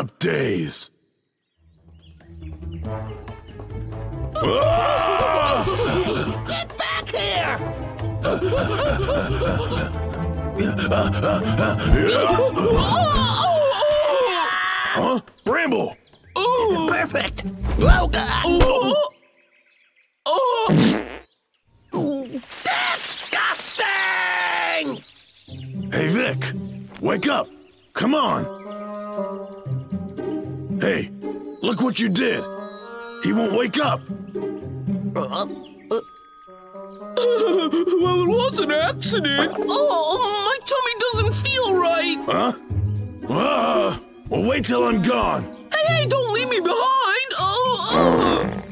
Turnip Daze. Get back here! Huh? Bramble! Perfect! Logger! Disgusting! Hey, Vic! Wake up! Come on! Hey, look what you did! He won't wake up! Uh, uh, Well, it was an accident. Oh, my tummy doesn't feel right. Huh? Ah! Well, wait till I'm gone! Hey, hey, don't leave me behind. Oh,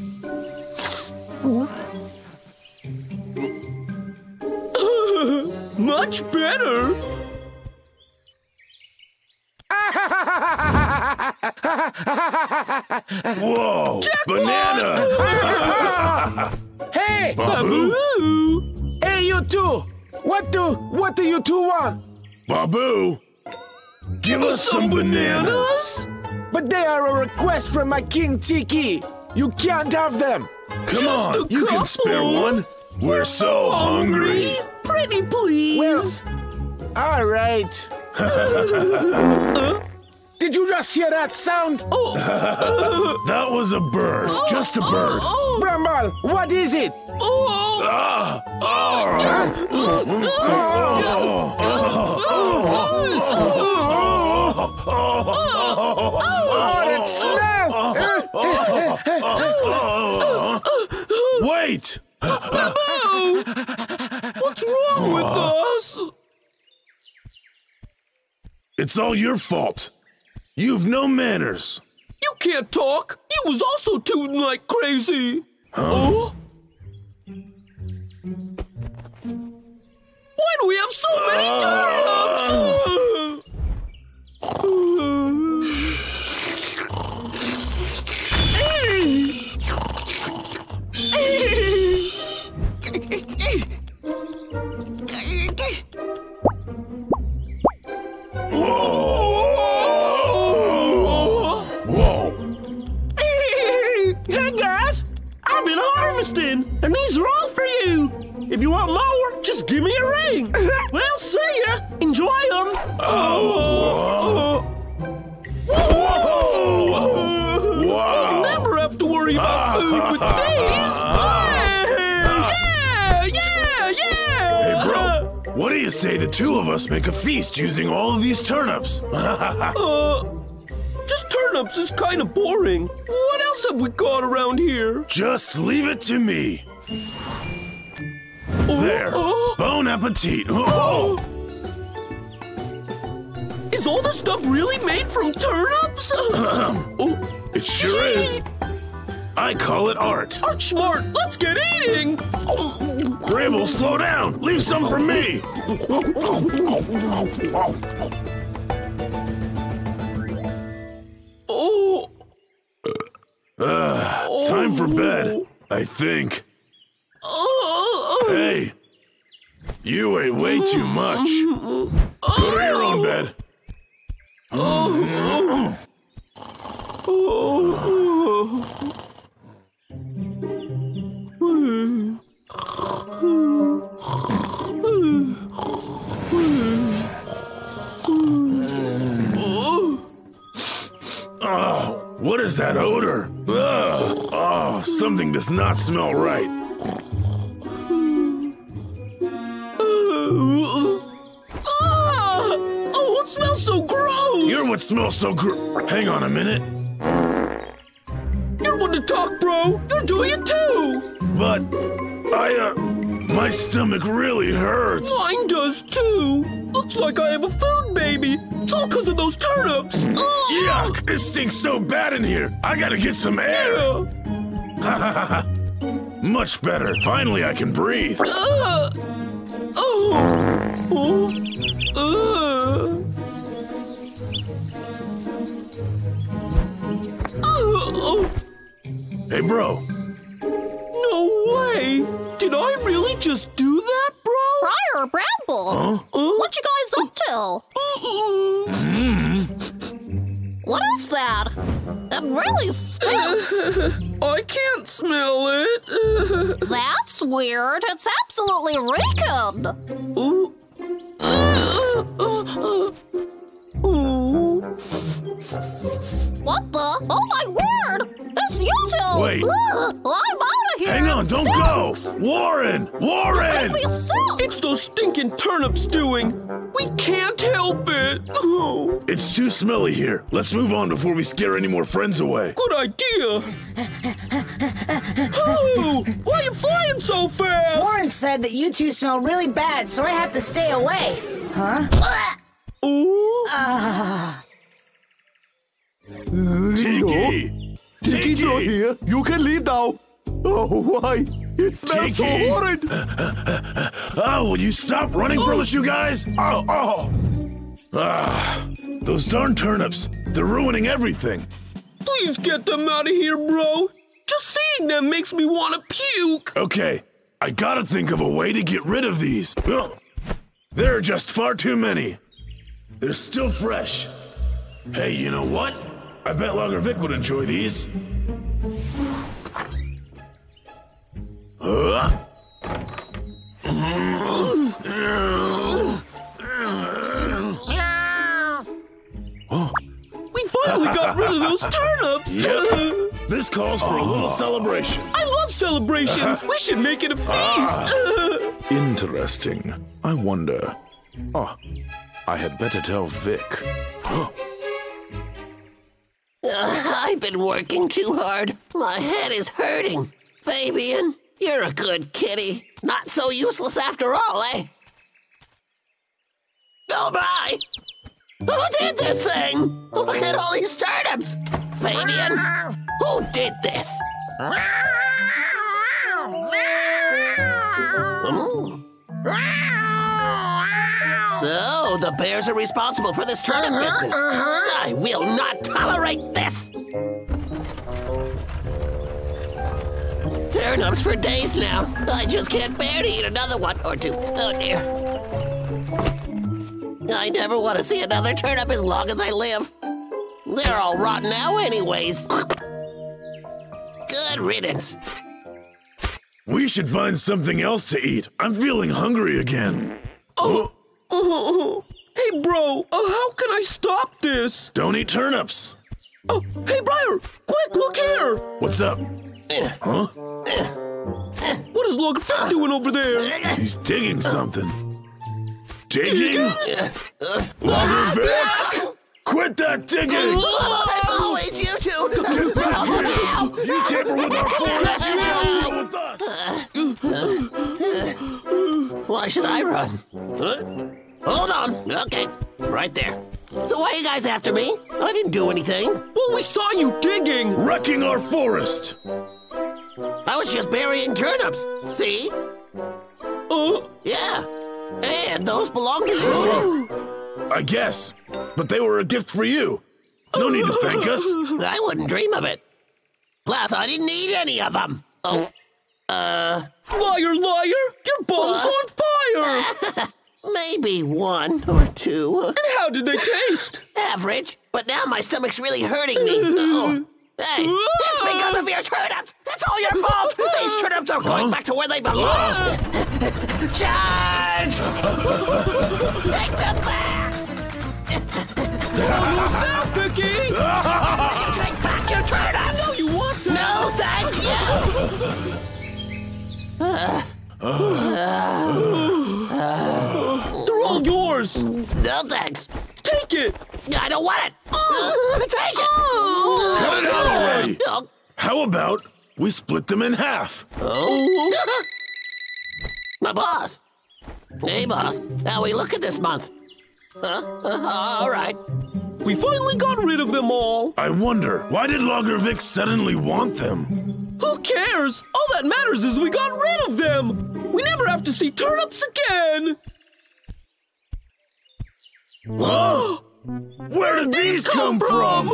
oh. Much better. Whoa! Banana! Hey! Babu! Ooh. Hey, you two! What do what do you two want? Babu! Give us some bananas! But they are a request from my king Tiki. You can't have them. Come Just on, you can spare one. We're so hungry. Pretty please. All right. Did you just hear that sound? That was a bird, just a bird. Oh, Bramble, what is it? oh, Ah! Ah! Oh, that smell! Wait! what's wrong with us? It's all your fault. You've no manners. You can't talk. You was also tooting like crazy. Huh? Oh. Why do we have so many uh, turnips? And these are all for you. If you want more, just give me a ring. well, see ya. Enjoy them. Oh! Wow! Never have to worry about food with these. Yeah, yeah, yeah. Hey, bro, what do you say the two of us make a feast using all of these turnips? Uh, just turnips is kind of boring. What else have we got around here? Just leave it to me. There. oh. Bon appetit. Oh. Is all the stuff really made from turnips? oh, It sure is. I call it art. art smart. Let's get eating. Bramble, slow down. Leave some for me. Oh, Time for bed, oh. I think. Hey, you ate way too much. Go to your own bed. Oh, what is that odor? Ugh. Oh, something does not smell right. Ah! Oh, it smells so gross. You're what smells so gr- Hang on a minute. You're one to talk, bro. You're doing it too. But I, uh, my stomach really hurts. Mine does too. Looks like I have a food baby. It's all because of those turnips. Ugh. Yuck! It stinks so bad in here. I gotta get some air. Yeah. Much better. Finally, I can breathe. Uh. Hey, bro. No way. Did I really just do that, bro? Briar Bramble, Huh? Huh? what you guys up to? What is that? That really stinks. I can't smell it. That's weird. It's absolutely reeking. Ooh. Ooh. What the? Oh my word! It's you two! Wait. Ugh, I'm out of here! Hang on, don't go! Warren! Warren! Make me sick! It's those stinking turnips doing. We can't help it. Oh, It's too smelly here. Let's move on before we scare any more friends away. good idea. Oh, why are you flying so fast? Warren said that you two smell really bad, so I have to stay away. Huh? Ooh. Ah. Tiki! Tiki's not here. You can leave now. Oh, why? It smells so horrid. Oh, will you stop running from us, you guys? Oh, oh! Ah, those darn turnips. They're ruining everything. Please get them out of here, bro. Just seeing them makes me want to puke. Okay, I gotta think of a way to get rid of these. Ugh. There are just far too many. They're still fresh. Hey, you know what? I bet Logger Vic would enjoy these. Uh, We finally got rid of those turnips. Yep. this calls for a little celebration. I love celebrations. We should make it a feast. Interesting. I wonder. Oh, I had better tell Vic. I've been working too hard. My head is hurting. Fabian, you're a good kitty. Not so useless after all, eh? Oh my! Who did this thing? Look at all these turnips! Fabian, who did this? Hmm. So, the bears are responsible for this turnip uh-huh, business. Uh-huh. I will not tolerate this! Turnips for days now. I just can't bear to eat another one or two. Oh dear. I never want to see another turnip as long as I live. They're all rotten now, anyways. Good riddance. We should find something else to eat. I'm feeling hungry again. Oh, oh. Oh, hey, bro, uh, how can I stop this? don't eat turnips. Oh, hey, Briar, quick, look here. What's up? Huh? What is Logger Vic doing over there? He's digging something. Digging? Logger Vic! Quit that digging! It's always you two. Help now. You tamper with our forest, Why should I run? Huh? Hold on. Okay, right there. So why are you guys after me? I didn't do anything. Well, we saw you digging. Wrecking our forest! I was just burying turnips. See? Uh, Yeah. And those belong to you. I guess. But they were a gift for you. No need to thank us. I wouldn't dream of it. Plus, I didn't eat any of them. Oh, uh, liar, liar, your bowl's on fire. maybe one or two. and how did they taste? Average. But now my stomach's really hurting me. Oh. Hey, it's because of your turnips. It's all your fault. These turnips are going back to where they belong. Charge! Take them back! Now, Vicky. They're all yours. No thanks. Take it. I don't want it. Take it. Cut it out already! Oh. How about we split them in half? My boss. Hey, boss. How we looking this month? Huh? Uh, all right. We finally got rid of them all. I wonder, why did Logger Vic suddenly want them? Who cares? All that matters is we got rid of them. We never have to see turnips again. Whoa! Where did these come from?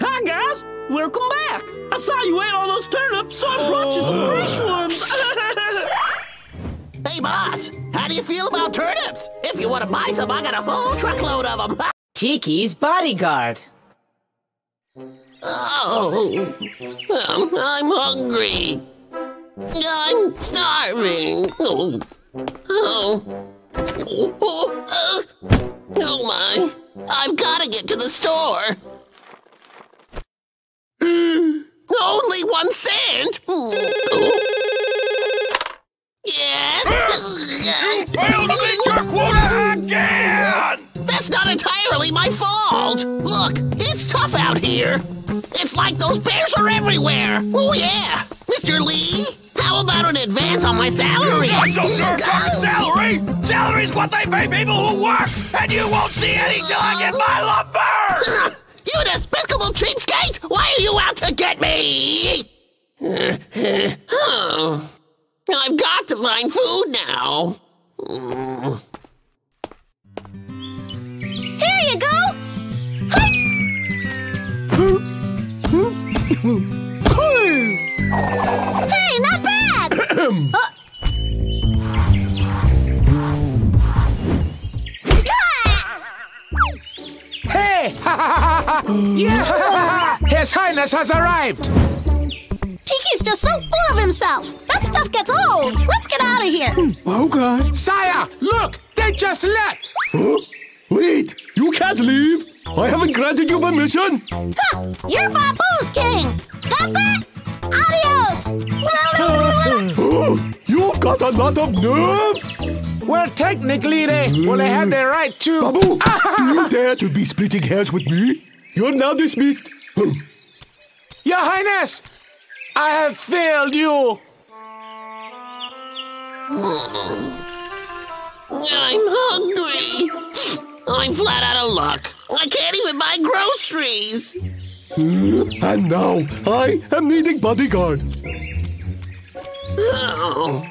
Hi guys, welcome back. I saw you ate all those turnips, so I brought you some oh. fresh ones. Hey, boss. How do you feel about turnips? If you want to buy some, I got a whole truckload of them. Tiki's bodyguard. Oh, um, I'm hungry. I'm starving. Oh, oh, oh, oh my! I've got to get to the store. Only one cent. Yes. Failed to make your quota again! That's not entirely my fault. Look, it's tough out here. It's like those bears are everywhere. Oh yeah, Mr. Lee. How about an advance on my salary? Want some dirt for salary? Salary's what they pay people who work, and you won't see any till I get my lumber! You despicable cheapskate! Why are you out to get me? oh, I've got to find food now. Mm. Hey, not bad. Uh, Hey! yeah! His Highness has arrived! Tiki's just so full of himself. That stuff gets old. Let's get out of here. Okay. Sire, look! They just left! Huh? Wait, you can't leave. I haven't granted you permission. Huh, you're Babu's king. Got that? Adios. Oh, you've got a lot of nerve. Well, technically, they, well, they have the right to. Babu, do you dare to be splitting hairs with me? You're now dismissed. Hmm. Your Highness! I have failed you! I'm hungry. I'm flat out of luck. I can't even buy groceries. And now I am needing bodyguard. Oh.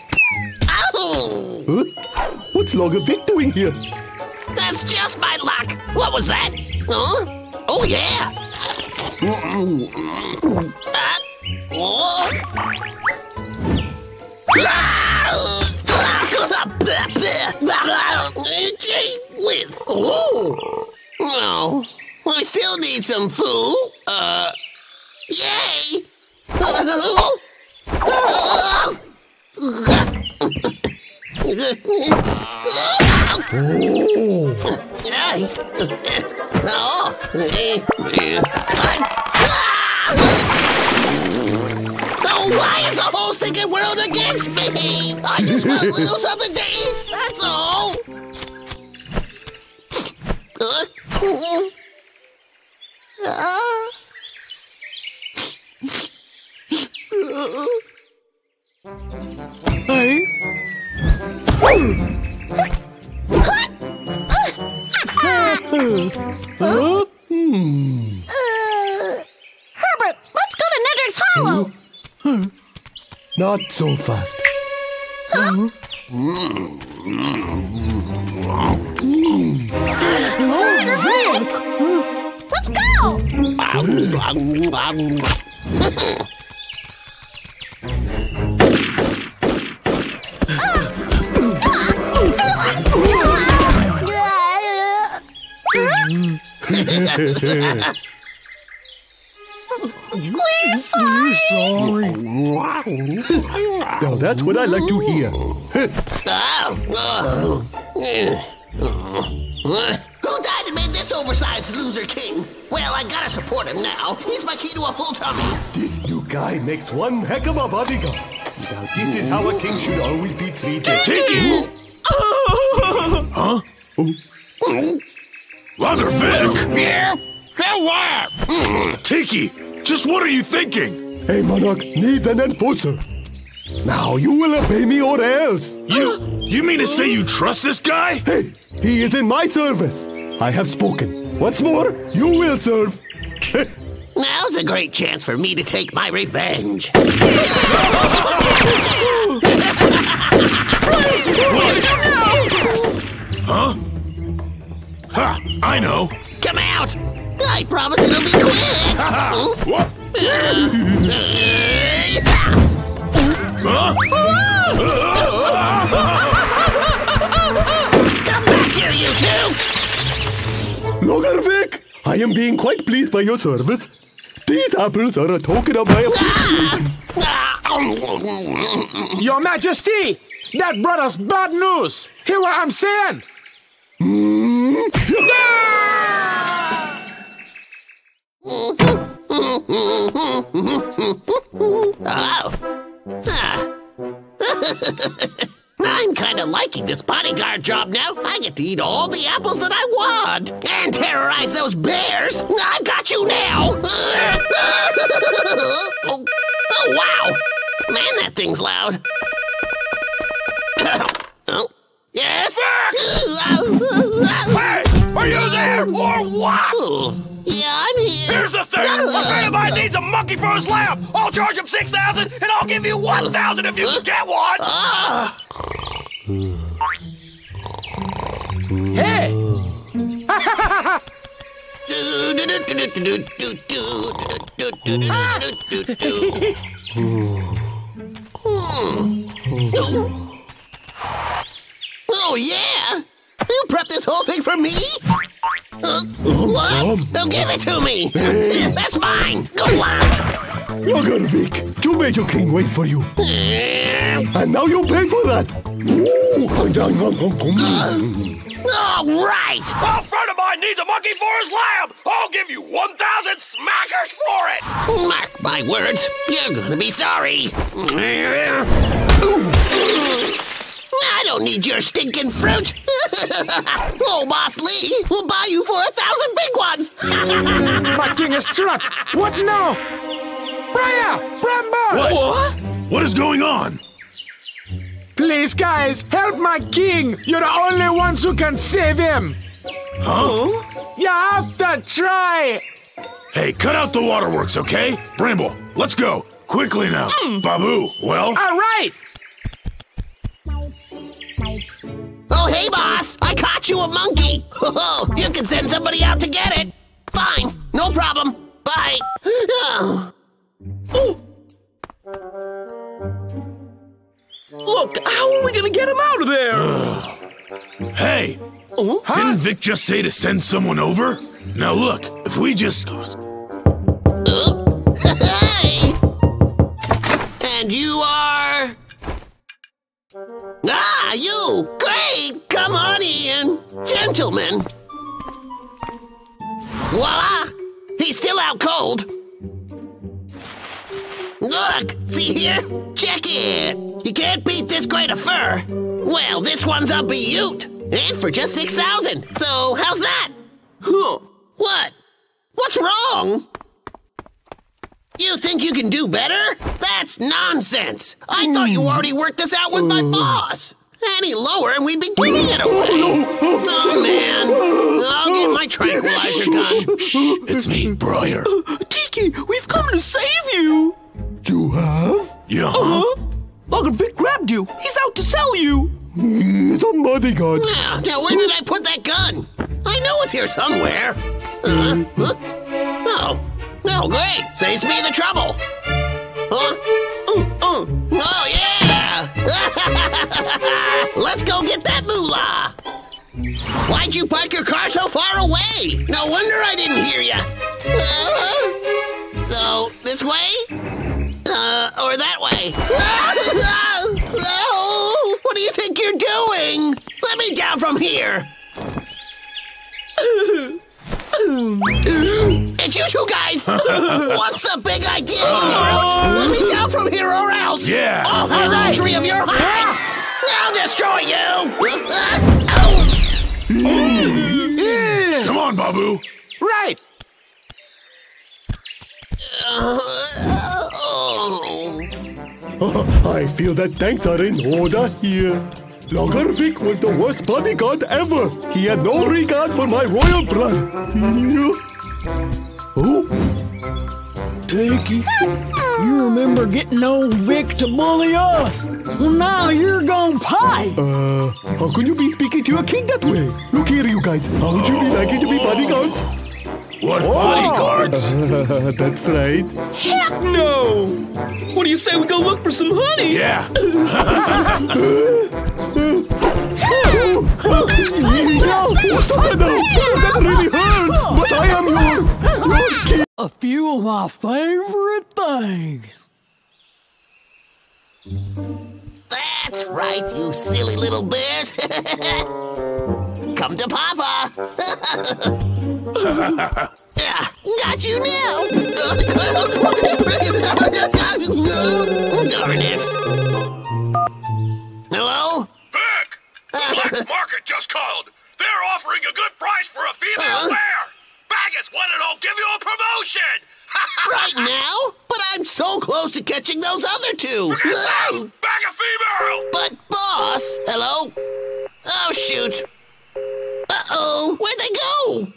Ow! Huh? What's Logger Vic doing here? That's just my luck. What was that? Huh? Oh, yeah. Uh, oh. With oh, I still need some food. Uh, yay! Oh, why is the whole stinking world against me? I just want little something to eat, that's all. Uh, uh, Hey? Huh? Hmm. Herbert, let's go! To Nedrick's Hollow. Not so fast. Let's go. We're sorry. Now that's what I like to hear. Who died and made this oversized loser king? Well, I gotta support him now. He's my key to a full tummy. this new guy makes one heck of a bodyguard. Now this is how a king should always be treated. Tiki! huh? Oh. Logger Vic! Yeah? So what? Tiki, just what are you thinking? A monarch needs an enforcer. Now you will obey me or else. You, you mean to say you trust this guy? Hey, he is in my service. I have spoken. What's more, you will serve. Now's a great chance for me to take my revenge. Huh? Ha! I know. Come out! I promise it'll be quick! What? Huh? Come back here, you two! Logger Vic! I am being quite pleased by your service. These apples are a token of my appreciation. Your Majesty, that brought us bad news. Hear what I'm saying? Hmm? Oh. Ah. I'm kind of liking this bodyguard job now. I get to eat all the apples that I want and terrorize those bears. I've got you now. oh, oh, wow. Man, that thing's loud. oh, yes. Hey, are you there or what? Yeah, I'm here. Here's the thing. A friend of mine needs a monkey for his lab. I'll charge him 6000 and I'll give you 1000 if you can get one. Ah. Hey, Oh, yeah? You prepped this whole thing for me? Uh, what? Don't give it to me! That's mine! Go on! Logger Vic, you made your king wait for you. And now you pay for that. All right! A friend of mine needs a monkey for his lab. I'll give you 1000 smackers for it. Mark my words, you're gonna be sorry. I don't need your stinking fruit. oh, Boss Lee, we'll buy you for a thousand big ones. my king is struck. What now? Briar, Bramble! What? What is going on? Please, guys, help my king. You're the only ones who can save him. Huh? You have to try. Hey, cut out the waterworks, okay? Bramble, let's go. Quickly now. Hmm. Babu, well? All right. Oh, hey, boss! I caught you a monkey! Oh, you can send somebody out to get it! Fine, no problem. Bye. Oh. Look, how are we gonna get him out of there? Hey, didn't Vic just say to send someone over? Now look, if we just... Hey! And you are. Ah, you! Great! Come on in! Gentlemen! Voila! He's still out cold! Look! See here? Check it! You can't beat this great a fur! Well, this one's a beaut! And for just 6000 So, how's that? Huh. What? What's wrong? You think you can do better? That's nonsense. I thought you already worked this out with my boss. Any lower and we'd be giving it away. Oh, man. I'll get my tranquilizer gun. Shh, It's me, Briar. Tiki, we've come to save you! You have? Yeah, Uh-huh. Logger Vic grabbed you. He's out to sell you. He's a bodyguard. Now, now, where did I put that gun? I know it's here somewhere. Uh, huh? Oh. Oh, great. Saves me the trouble. Huh? Uh, uh. Oh, yeah! Let's go get that moolah! Why'd you park your car so far away? No wonder I didn't hear you. so, this way? Uh, or that way? no! What do you think you're doing? Let me down from here! It's you two guys! What's the big idea, you brutes? Let me down from here or else! Yeah. I'll have All right. entry of your hides! I'll destroy you! come on, Babu. Right. Oh. I feel that tanks are in order here. Logger Vic was the worst bodyguard ever. He had no regard for my royal blood. oh, Tiki, you remember getting old Vic to bully us? Well, now you're gonna pay. uh, how can you be speaking to your king that way? Look here, you guys. How would you be liking to be bodyguards? What bodyguards? That's right. Heck no! What do you say we go look for some honey? Yeah. No, stop it now! That really hurts! But I am your a few of my favorite things. That's right, you silly little bears. Come to Papa. yeah, got you now. Darn it. Hello? Vic! The Black Market just called. They're offering a good price for a female Huh? bear. Baggins wanted to give you a promotion. Right now? But I'm so close to catching those other two. Bag a female. But boss, hello? Oh shoot. Uh-oh, where'd they go?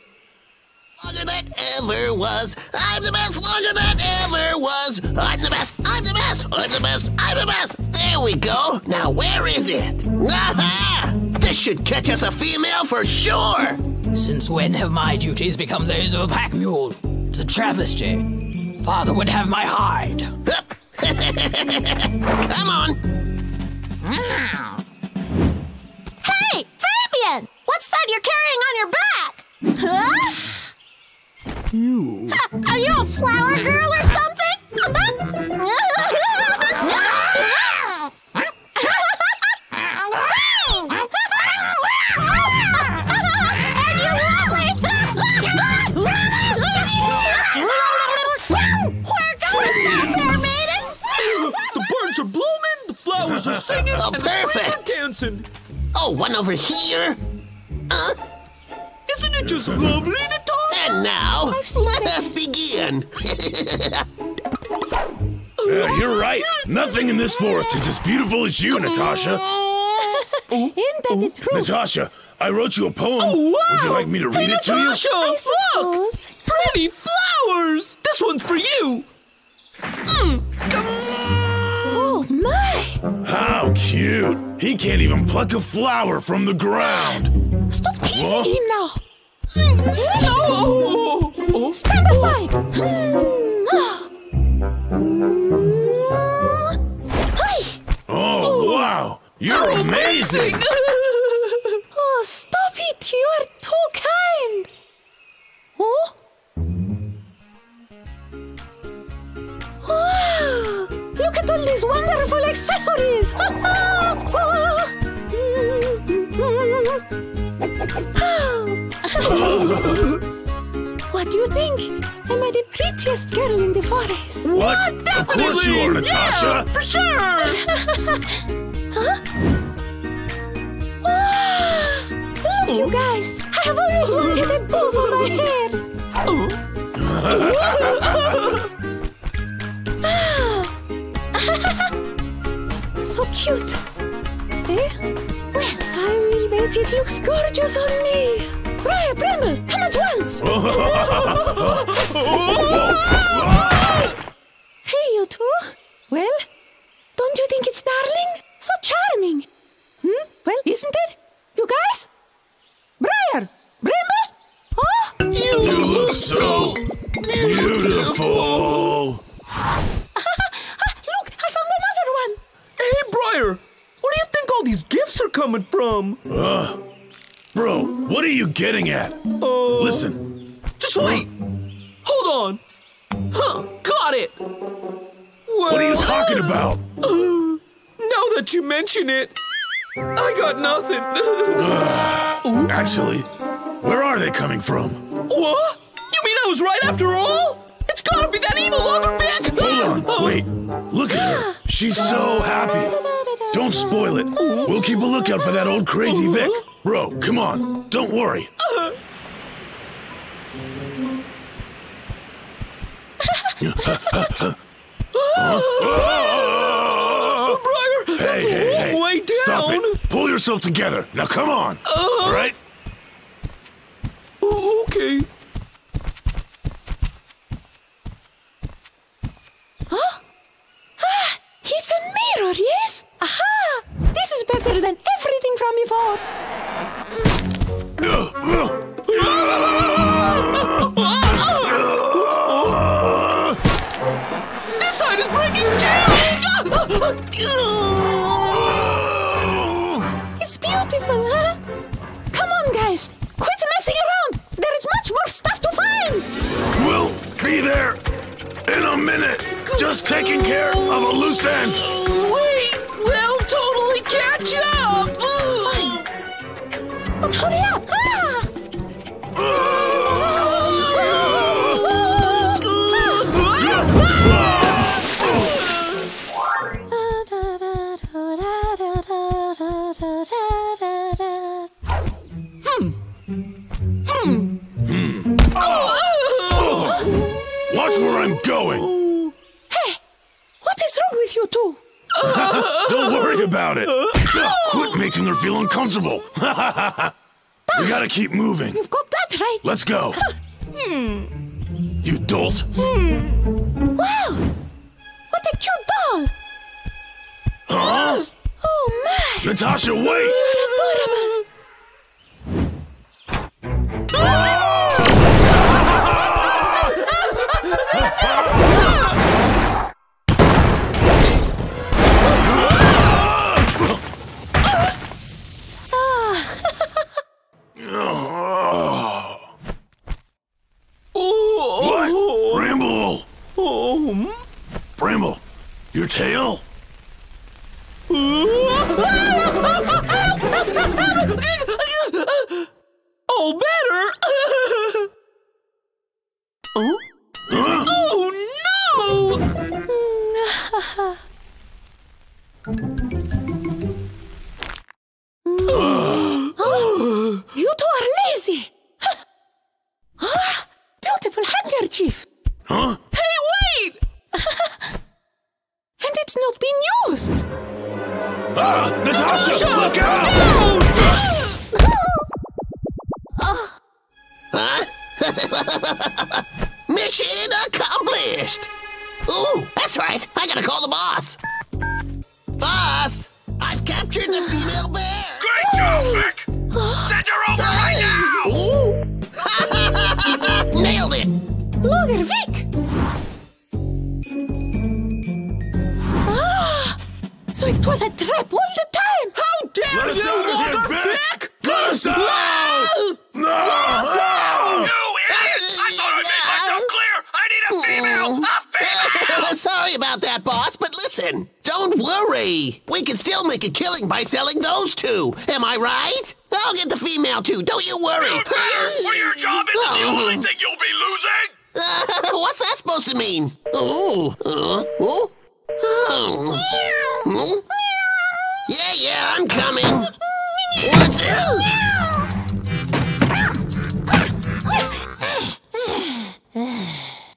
Longer than ever was. I'm the best longer than ever was. I'm the best. I'm the best. I'm the best. I'm the best. There we go. Now where is it? Aha! This should catch us a female for sure. Since when have my duties become those of a pack mule? It's a travesty. Father would have my hide. Come on. Hey, Fabian! What's that you're carrying on your back? Huh? You. Are you a flower girl or something? Where goes that fair maiden? The birds are blooming, the flowers are singing, Oh, and the trees are perfect. dancing. Oh, one over here. Huh? Isn't it just lovely, Natasha? And now, let us begin. Yeah, you're right. Nothing in this forest is as beautiful as you, Natasha. Isn't that the truth? Natasha, I wrote you a poem. Oh, wow. Would you like me to read it to you? Natasha, I look! Pretty flowers! This one's for you! Oh my! How cute. He can't even pluck a flower from the ground. Stop teasing Whoa. him now! Oh! oh. Stand aside! Oh, wow. You're oh, amazing. Oh, stop it! You are too kind! Oh? Wow! Look at all these wonderful accessories! what do you think? Am I the prettiest girl in the forest? What? Of course you are, Natasha. For sure! Ah, look, you guys! I have always wanted a bow for my hair! so cute! Eh? Well, I will bet it looks gorgeous on me! Briar, Bramble, come at once! Hey, you two! Well, don't you think it's darling? So charming! Hmm? Well, isn't it? You guys? Briar! Bramble? Oh? You look so beautiful. Look, I found another one! Hey, Briar! Where do you think all these gifts are coming from? Uh, bro, what are you getting at? Uh, Listen, Just wait! Hold on! Huh, got it! Well, what are you talking about? Now that you mention it, I got nothing. Actually, where are they coming from? what? You mean I was right after all? It's gotta be that evil Vic! Hold on, wait. Look at her. She's so happy. Don't spoil it. We'll keep a lookout for that old crazy Vic. Bro, come on. Don't worry. Briar, Hey, hey, hey. way down. Stop it. Pull yourself together. Now come on. Uh-huh. All right? Oh, okay. Ah, it's a mirror, yes? Aha! This is better than everything from before. This side is breaking too! It's beautiful, huh? Come on, guys. Quit messing around. There is much more stuff to find. We'll Be there in a minute. Just taking care of a loose end. Wait, we'll totally catch up. But hurry up! Ah! Feel uncomfortable. we gotta keep moving. You've got that right. Let's go. Hmm. You dolt. Hmm. Wow! What a cute doll! Huh? Oh my! Natasha, wait! You're adorable! What? your tail? oh, better. oh? Huh? Oh no! You two are lazy! ah, beautiful handkerchief! Huh? Was a trap all the time! How dare Let you, out of here, Logger Vic! Vic! Let us out! No! Ah! You idiot! I thought I made myself clear! I need a female! A female! Sorry about that, boss, but listen, don't worry. We can still make a killing by selling those two. Am I right? I'll get the female too, don't you worry. Better, or your job isn't the only thing you'll be losing! Uh, what's that supposed to mean? Ooh. Uh, ooh. Oh. Hmm? Yeah, yeah, I'm coming. What's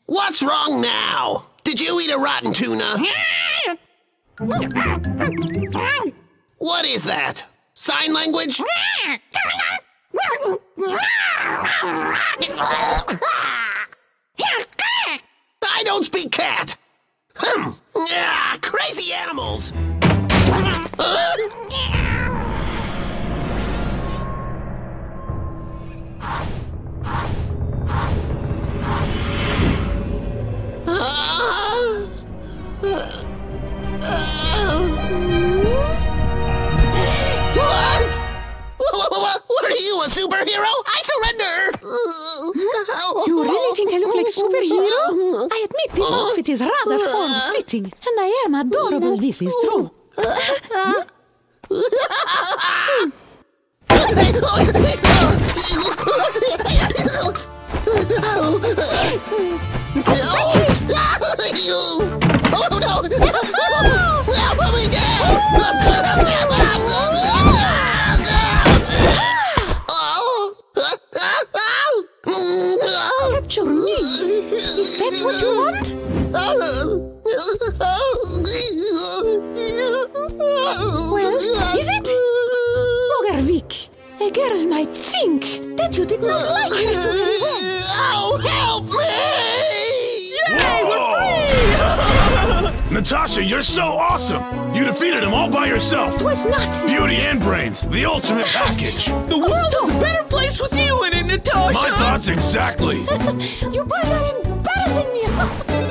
What's wrong now? Did you eat a rotten tuna? What is that? Sign language? I don't speak cat. Hmm. Ah, crazy you, a superhero? I surrender! You really think I look like superhero? I admit this outfit is rather form-fitting, and I am adorable, this is true. Oh no! Put me down! Yourself! It was nothing. Beauty and brains, the ultimate package! The world is a better place with you in it, Natasha! My thoughts exactly! you boys are embarrassing me.